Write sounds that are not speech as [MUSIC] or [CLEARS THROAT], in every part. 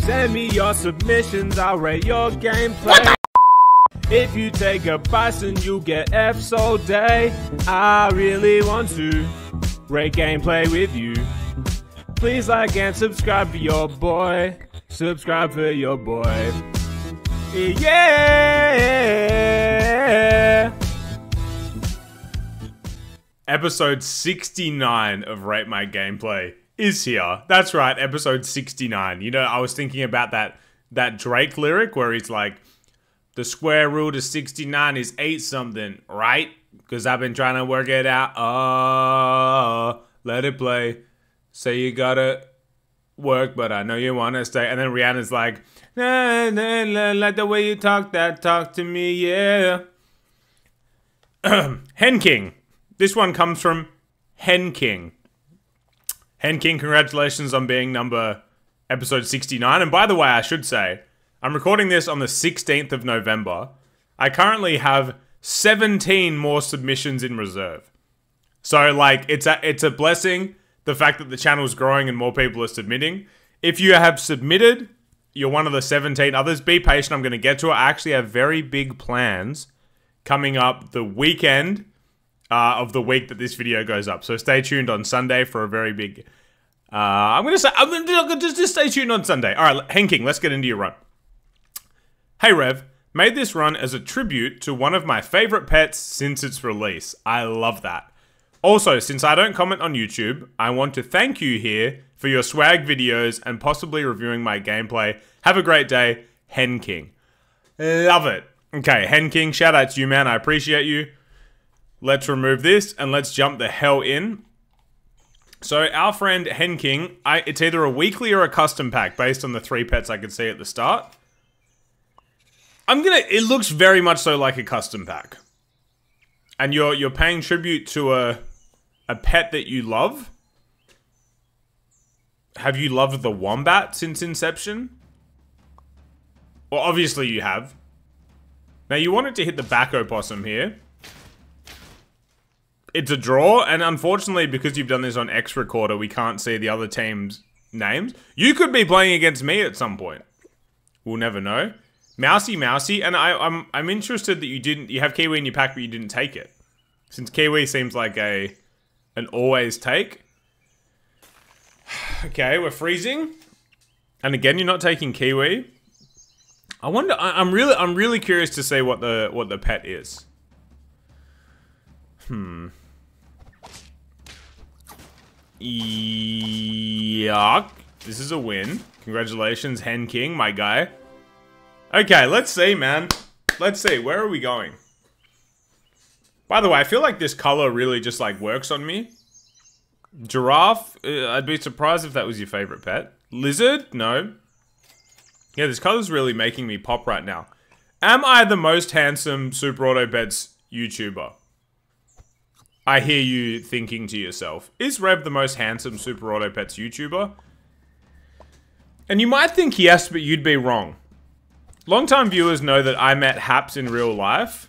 Send me your submissions, I'll rate your gameplay. If you take a bison, you get F's all day. I really want to rate gameplay with you. Please like and subscribe for your boy. Subscribe for your boy. Yeah. Episode 69 of Rate My Gameplay is here. That's right, episode 69. You know, I was thinking about that that Drake lyric where he's like, the square root of 69 is 8 something, right? Because I've been trying to work it out. Oh, let it play. Say you gotta work, but I know you wanna stay. And then Rihanna's like, nah, nah, nah, like the way you talk that, talk to me, yeah. [CLEARS THROAT] HenKING. This one comes from HenKING. Hen King, congratulations on being number episode 69. And by the way, I should say, I'm recording this on the 16th of November. I currently have 17 more submissions in reserve. So like it's a it's a blessing the fact that the channel is growing and more people are submitting. If you have submitted, you're one of the 17 others. Be patient, I'm going to get to it. I actually have very big plans coming up the weekend uh, of the week that this video goes up. So stay tuned on Sunday for a very big. Uh, I'm gonna say I'm gonna just, just stay tuned on Sunday. All right, HenKING, let's get into your run. Hey Rev, made this run as a tribute to one of my favorite pets since its release. I love that. Also, since I don't comment on YouTube, I want to thank you here for your swag videos and possibly reviewing my gameplay. Have a great day, HenKING. Love it. Okay, HenKING, shout out to you, man. I appreciate you. Let's remove this and let's jump the hell in. So our friend HenKING, I, it's either a weekly or a custom pack based on the three pets I could see at the start. I'm gonna. It looks very much so like a custom pack, and you're you're paying tribute to a a pet that you love. Have you loved the wombat since inception? Well, obviously you have. Now you wanted to hit the back opossum here. It's a draw, and unfortunately, because you've done this on X Recorder, we can't see the other team's names. You could be playing against me at some point. We'll never know. Mousy, mousy, and I, I'm I'm interested that you didn't. You have Kiwi in your pack, but you didn't take it, since Kiwi seems like a an always take. [SIGHS] Okay, we're freezing, and again, you're not taking Kiwi. I wonder. I, I'm really I'm really curious to see what the what the pet is. Hmm. Yuck. This is a win. Congratulations, HenKING, my guy. Okay, let's see, man. Let's see. Where are we going? By the way, I feel like this color really just, like, works on me. Giraffe? Uh, I'd be surprised if that was your favorite pet. Lizard? No. Yeah, this color's really making me pop right now. Am I the most handsome Super Auto Pets YouTuber? I hear you thinking to yourself, is Rev the most handsome Super Auto Pets YouTuber? And you might think yes, but you'd be wrong. Longtime viewers know that I met Haps in real life.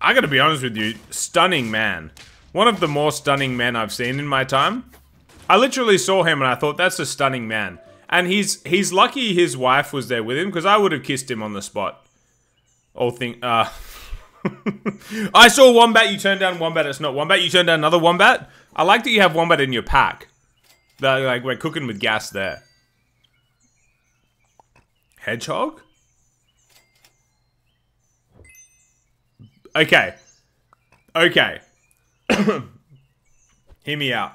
I gotta be honest with you, stunning man. One of the more stunning men I've seen in my time. I literally saw him and I thought, that's a stunning man. And he's he's lucky his wife was there with him, because I would have kissed him on the spot. All thing, uh... [LAUGHS] [LAUGHS] I saw Wombat, you turned down Wombat, it's not Wombat, you turned down another Wombat. I like that you have Wombat in your pack. That, like, we're cooking with gas there. Hedgehog? Okay. Okay. [COUGHS] Hear me out.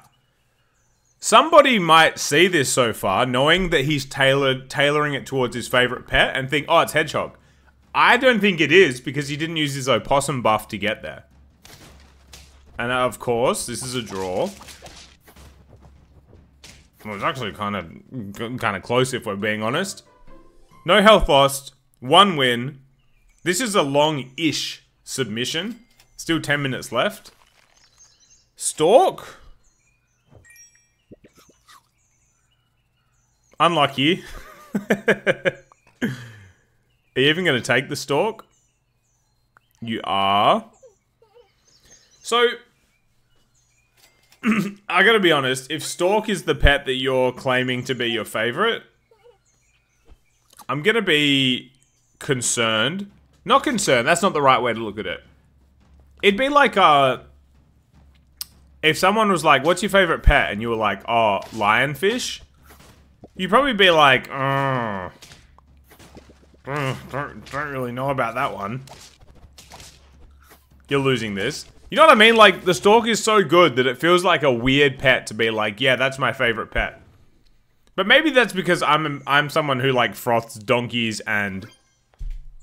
Somebody might see this so far, knowing that he's tailored tailoring it towards his favorite pet, and think, oh, it's Hedgehog. I don't think it is because he didn't use his opossum buff to get there. And of course, this is a draw. Well, it's actually kind of kind of close if we're being honest. No health lost, one win. This is a long-ish submission. Still 10 minutes left. Stork? Unlucky. [LAUGHS] Are you even going to take the stork? You are. So, [CLEARS THROAT] I gotta be honest, if Stork is the pet that you're claiming to be your favorite, I'm gonna be concerned. Not concerned, that's not the right way to look at it. It'd be like, uh, if someone was like, what's your favorite pet? And you were like, oh, lionfish? You'd probably be like, oh, Mm, don't, don't really know about that one. You're losing this. You know what I mean? Like, the stork is so good that it feels like a weird pet to be like, yeah, that's my favorite pet. But maybe that's because I'm I'm someone who like froths donkeys and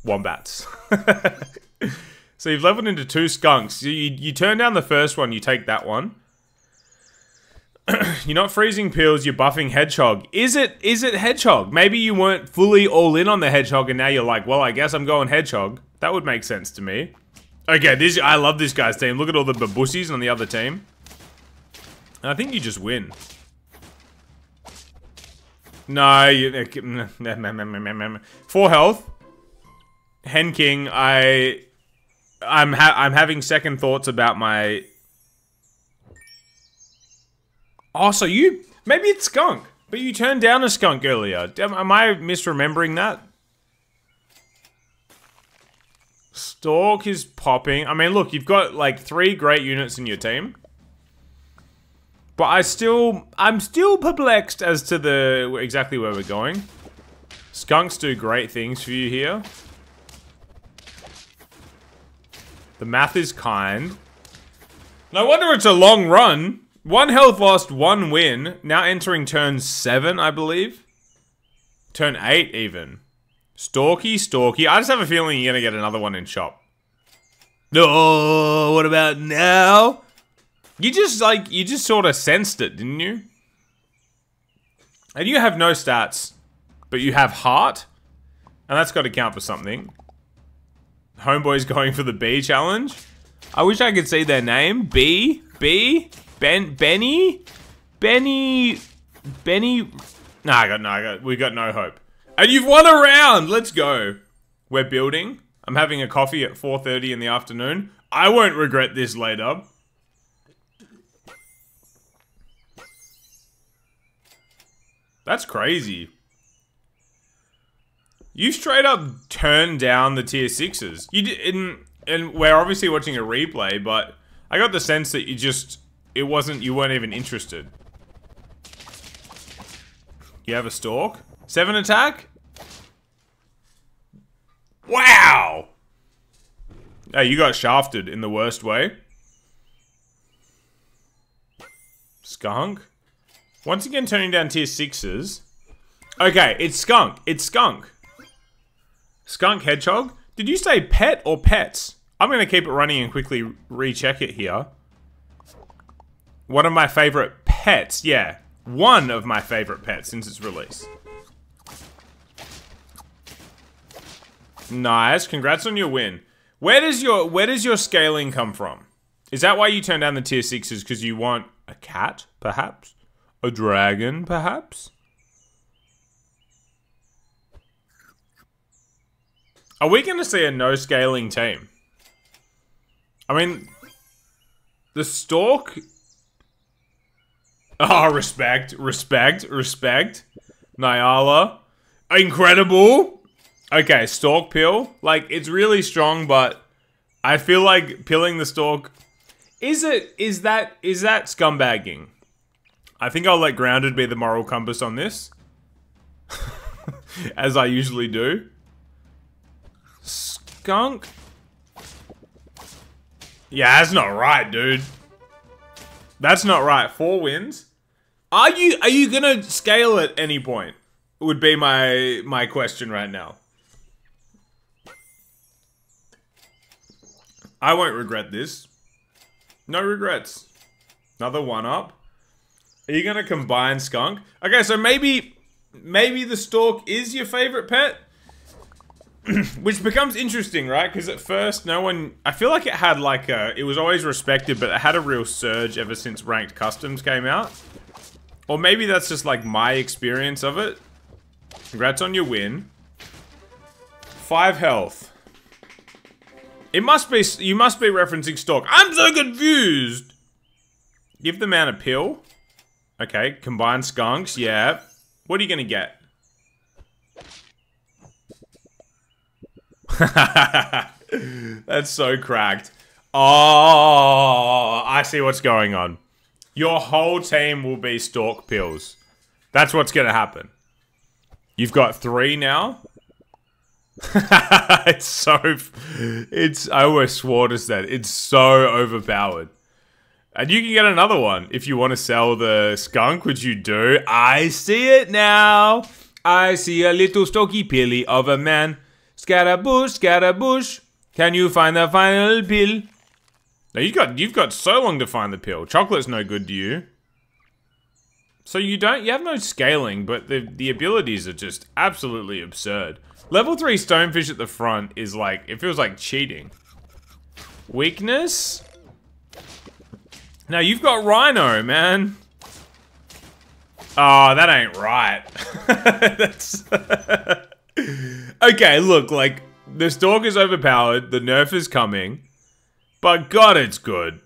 wombats. [LAUGHS] so you've leveled into two skunks. You, you, you turn down the first one, you take that one. [CLEARS THROAT] you're not freezing pills, you're buffing hedgehog. Is it is it hedgehog? Maybe you weren't fully all in on the hedgehog and now you're like, well, I guess I'm going hedgehog. That would make sense to me. Okay, this I love this guy's team. Look at all the babussies on the other team. I think you just win. No, you, uh, four health. HenKING, I, I'm ha I'm having second thoughts about my. Oh, so you maybe it's skunk, but you turned down a skunk earlier. Am, am I misremembering that? Stork is popping. I mean, look, you've got like three great units in your team. But I still, I'm still perplexed as to the, exactly where we're going. Skunks do great things for you here. The math is kind. No wonder it's a long run. One health lost, one win. Now entering turn seven, I believe. Turn eight, even. Storky, Storky. I just have a feeling you're going to get another one in shop. No, oh, what about now? You just, like, you just sort of sensed it, didn't you? And you have no stats, but you have heart. And that's got to count for something. Homeboy's [LAUGHS] going for the B challenge. I wish I could see their name. B? B? Ben? Benny? Benny? Benny? Nah, I got no, I got, we got no hope. And you've won a round! Let's go. We're building. I'm having a coffee at 4.30 in the afternoon. I won't regret this later. That's crazy. You straight up turned down the tier sixes. You did, and, and we're obviously watching a replay, but I got the sense that you just, it wasn't, you weren't even interested. You have a stork? Seven attack? Wow! Hey, you got shafted in the worst way. Skunk? Once again turning down tier 6s. Okay, it's skunk. It's skunk. Skunk Hedgehog? Did you say pet or pets? I'm going to keep it running and quickly recheck it here. One of my favorite pets. Yeah, one of my favorite pets since its release. Nice. Congrats on your win. Where does your where does your scaling come from? Is that why you turn down the tier sixes because you want a cat, perhaps? A dragon, perhaps? Are we going to see a no scaling team? I mean, the Stork. Oh, [LAUGHS] respect, respect, respect. Nyala. Incredible. Okay, stork pill. Like, it's really strong, but I feel like peeling the stork... Is it... Is that... Is that scumbagging? I think I'll let grounded be the moral compass on this. [LAUGHS] As I usually do. Skunk? Yeah, that's not right, dude. That's not right. Four wins? Are you are you gonna scale at any point? Would be my my question right now. I won't regret this. No regrets. Another one up. Are you gonna combine skunk? Okay, so maybe maybe the stork is your favorite pet? [CLEARS THROAT] Which becomes interesting, right? Because at first, no one... I feel like it had like a... It was always respected, but it had a real surge ever since Ranked Customs came out. Or maybe that's just like my experience of it. Congrats on your win. Five health. It must be, you must be referencing Stork. I'm so confused! Give the man a pill. Okay, combine skunks, yeah. What are you gonna get? [LAUGHS] That's so cracked. Oh, I see what's going on. Your whole team will be stork pills. That's what's gonna happen. You've got three now. [LAUGHS] it's so. It's. I always swore to that. It's so overpowered. And you can get another one if you want to sell the skunk, which you do. I see it now. I see a little stocky pilly of a man. Scaramouche, Scaramouche. Can you find the final pill? Now you got you've got so long to find the pill. Chocolate's no good to you. So you don't you have no scaling, but the the abilities are just absolutely absurd. Level 3 Stonefish at the front is like, it feels like cheating. Weakness? Now you've got Rhino, man. Oh, that ain't right. [LAUGHS] That's... [LAUGHS] okay, look, like, the Stork is overpowered, the nerf is coming, but God, it's good.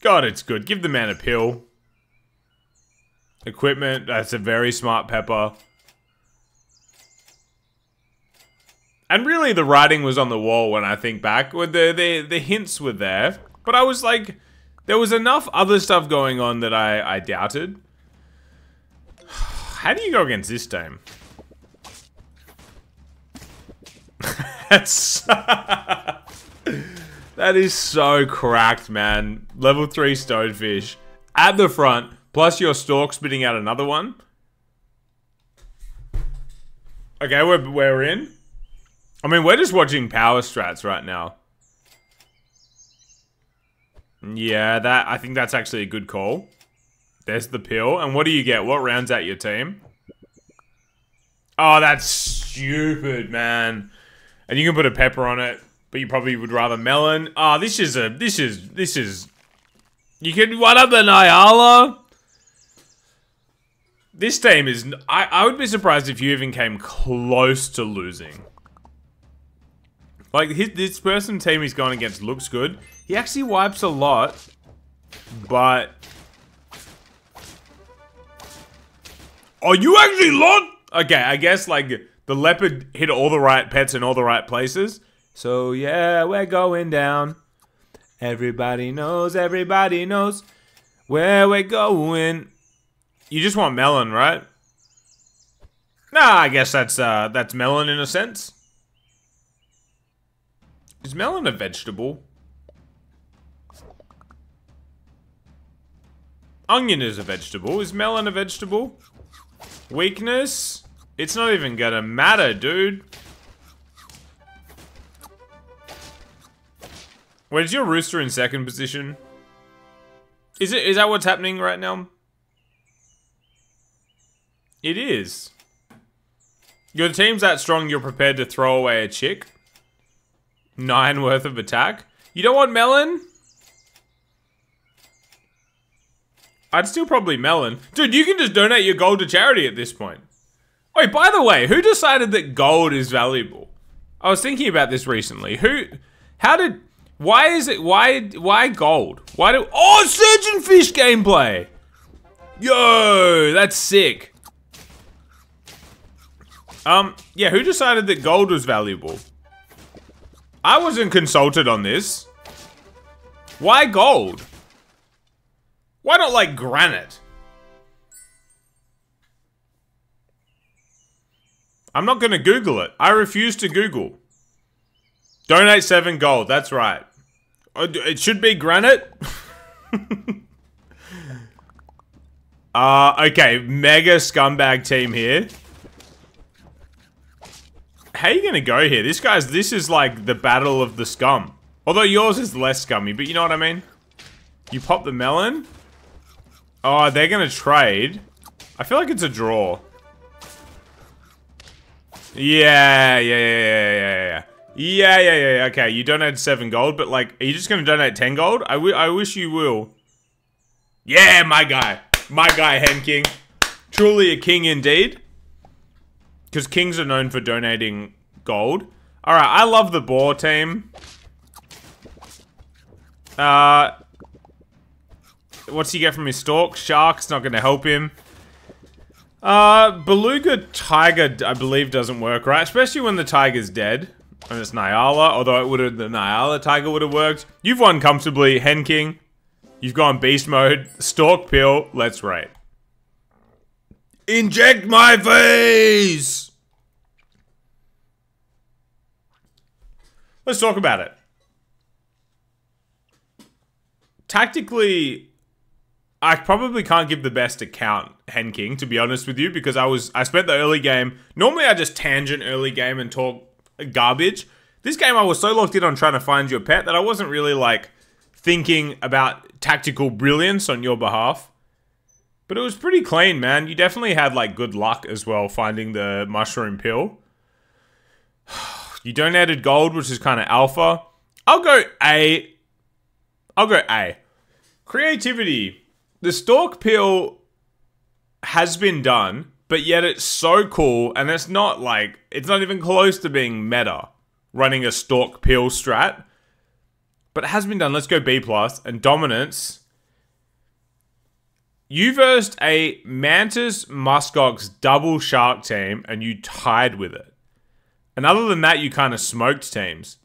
God, it's good. Give the man a pill. Equipment, that's a very smart pepper. And really, the writing was on the wall when I think back. The, the, the hints were there. But I was like, there was enough other stuff going on that I, I doubted. [SIGHS] How do you go against this team? [LAUGHS] That's... [LAUGHS] [LAUGHS] that is so cracked, man. Level 3 Stonefish. At the front, plus your Stork spitting out another one. Okay, we're, we're in. I mean, we're just watching power strats right now. Yeah, that I think that's actually a good call. There's the pill. And what do you get? What rounds out your team? Oh, that's stupid, man. And you can put a pepper on it, but you probably would rather melon. Oh, this is a this is this is You can what up the Nyala? This team is I, I would be surprised if you even came close to losing. Like, his, this person team he's going against looks good. He actually wipes a lot, but... Oh, you actually lost? Okay, I guess, like, the leopard hit all the right pets in all the right places. So, yeah, we're going down. Everybody knows, everybody knows where we're going. You just want melon, right? Nah, I guess that's, uh, that's melon in a sense. Is melon a vegetable? Onion is a vegetable. Is melon a vegetable? Weakness? It's not even gonna matter, dude. Where's your rooster in second position? Is it is that what's happening right now? It is. Your team's that strong you're prepared to throw away a chick? Nine worth of attack. You don't want melon? I'd still probably melon. Dude, you can just donate your gold to charity at this point. Wait, by the way, who decided that gold is valuable? I was thinking about this recently. Who, how did, why is it, why, why gold? Why do, oh, surgeon fish gameplay! Yo, that's sick. Um, yeah, who decided that gold was valuable? I wasn't consulted on this. Why gold? Why not like granite? I'm not gonna Google it. I refuse to Google. Donate seven gold, that's right. Oh, it should be granite. [LAUGHS] uh, okay, mega scumbag team here how are you gonna go here? This guy's, this is like the battle of the scum. Although yours is less scummy, but you know what I mean? You pop the melon. Oh, they're gonna trade. I feel like it's a draw. Yeah, yeah, yeah, yeah, yeah, yeah. Yeah, yeah, yeah. Okay, you donated 7 gold, but like, are you just gonna donate 10 gold? I, I wish you will. Yeah, my guy. My guy, HenKING. Truly a king indeed because kings are known for donating gold. Alright, I love the boar team. Uh, what's he get from his stork? Shark's not to help him. Uh, Beluga Tiger, I believe, doesn't work, right? Especially when the tiger's dead. And it's Nyala, although it would have the Nyala tiger would have worked. You've won comfortably, HenKING. You've gone beast mode. Stork pill, let's rate. Inject my face! Let's talk about it. Tactically, I probably can't give the best account HenKING, to be honest with you, because I was I spent the early game. Normally I just tangent early game and talk garbage. This game I was so locked in on trying to find your pet that I wasn't really like thinking about tactical brilliance on your behalf. But it was pretty clean, man. You definitely had like good luck as well finding the mushroom pill. [SIGHS] You donated gold, which is kind of alpha. I'll go A. I'll go A. Creativity. The stork pill has been done, but yet it's so cool, and it's not like it's not even close to being meta. Running a stork peel strat, but it has been done. Let's go B plus and dominance. You versed a Mantis Muskox double shark team, and you tied with it. And other than that, you kind of smoked teams.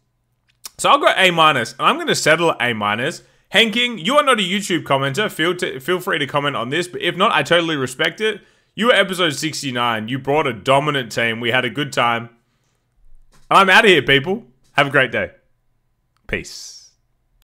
So I'll go A minus, and I'm going to settle A minus. HenKING, you are not a YouTube commenter. Feel to, feel free to comment on this, but if not, I totally respect it. You were episode 69. You brought a dominant team. We had a good time. I'm out of here, people. Have a great day. Peace.